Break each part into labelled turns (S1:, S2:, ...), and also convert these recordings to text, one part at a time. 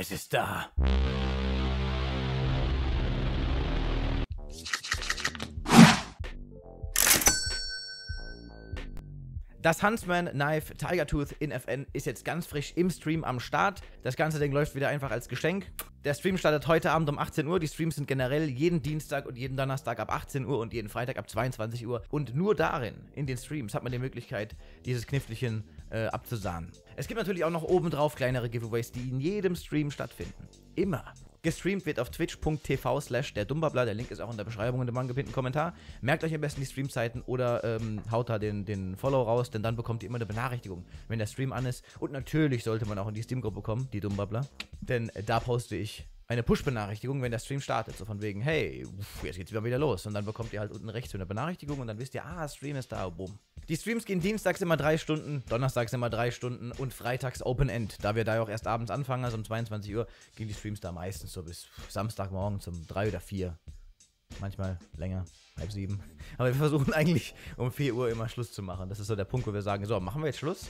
S1: Es ist da. Das Huntsman Knife Tiger Tooth in FN ist jetzt ganz frisch im Stream am Start. Das ganze Ding läuft wieder einfach als Geschenk. Der Stream startet heute Abend um 18 Uhr. Die Streams sind generell jeden Dienstag und jeden Donnerstag ab 18 Uhr und jeden Freitag ab 22 Uhr. Und nur darin, in den Streams, hat man die Möglichkeit, dieses Knifflchen äh, abzusahnen. Es gibt natürlich auch noch obendrauf kleinere Giveaways, die in jedem Stream stattfinden. Immer. Gestreamt wird auf twitch.tv slash der Dummbabler. Der Link ist auch in der Beschreibung und im angepinnten Kommentar. Merkt euch am besten die Streamzeiten oder ähm, haut da den, den Follow raus, denn dann bekommt ihr immer eine Benachrichtigung, wenn der Stream an ist. Und natürlich sollte man auch in die Steam-Gruppe kommen, die Dummbabler. Denn äh, da poste ich eine Push-Benachrichtigung, wenn der Stream startet. So von wegen, hey, jetzt geht's wieder los. Und dann bekommt ihr halt unten rechts eine Benachrichtigung und dann wisst ihr, ah, Stream ist da, boom. Die Streams gehen dienstags immer drei Stunden, donnerstags immer drei Stunden und freitags Open End. Da wir da auch erst abends anfangen, also um 22 Uhr, gehen die Streams da meistens so bis Samstagmorgen zum drei oder vier. Manchmal länger, halb sieben. Aber wir versuchen eigentlich um 4 Uhr immer Schluss zu machen. Das ist so der Punkt, wo wir sagen, so, machen wir jetzt Schluss?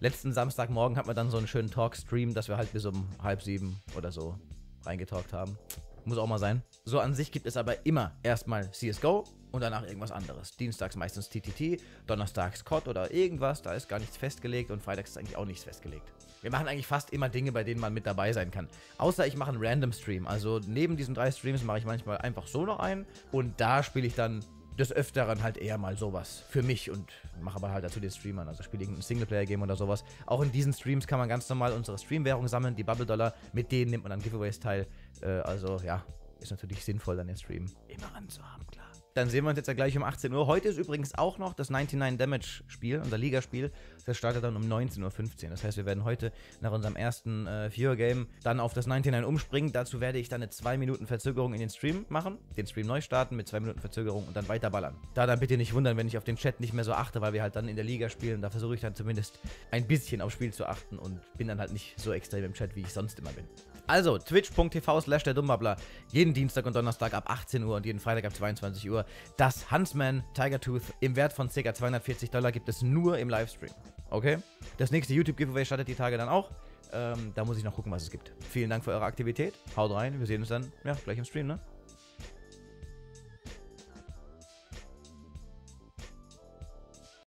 S1: Letzten Samstagmorgen hatten wir dann so einen schönen Talk-Stream, dass wir halt bis um halb sieben oder so reingetalkt haben. Muss auch mal sein. So an sich gibt es aber immer erstmal CSGO und danach irgendwas anderes. Dienstags meistens TTT, donnerstags COD oder irgendwas, da ist gar nichts festgelegt und freitags ist eigentlich auch nichts festgelegt. Wir machen eigentlich fast immer Dinge, bei denen man mit dabei sein kann. Außer ich mache einen Random Stream. Also neben diesen drei Streams mache ich manchmal einfach so noch einen und da spiele ich dann des Öfteren halt eher mal sowas für mich und mache aber halt dazu den Streamern. Also spiele irgendein Singleplayer-Game oder sowas. Auch in diesen Streams kann man ganz normal unsere Streamwährung sammeln, die Bubble Dollar. Mit denen nimmt man dann Giveaways teil. Äh, also ja, ist natürlich sinnvoll, dann den Stream immer anzuhaben, klar. Dann sehen wir uns jetzt ja gleich um 18 Uhr. Heute ist übrigens auch noch das 99 Damage Spiel, unser Ligaspiel. Das startet dann um 19.15 Uhr. Das heißt, wir werden heute nach unserem ersten äh, Viewer-Game dann auf das 99 umspringen. Dazu werde ich dann eine 2 Minuten Verzögerung in den Stream machen, den Stream neu starten mit 2 Minuten Verzögerung und dann weiterballern. Da dann bitte nicht wundern, wenn ich auf den Chat nicht mehr so achte, weil wir halt dann in der Liga spielen. Da versuche ich dann zumindest ein bisschen aufs Spiel zu achten und bin dann halt nicht so extrem im Chat, wie ich sonst immer bin. Also, twitch.tv slash der Dummbabler. Jeden Dienstag und Donnerstag ab 18 Uhr und jeden Freitag ab 22 Uhr. Das Huntsman Tiger Tooth im Wert von ca. 240 Dollar gibt es nur im Livestream. Okay? Das nächste YouTube-Giveaway startet die Tage dann auch. Ähm, da muss ich noch gucken, was es gibt. Vielen Dank für eure Aktivität. Haut rein. Wir sehen uns dann ja, gleich im Stream, ne?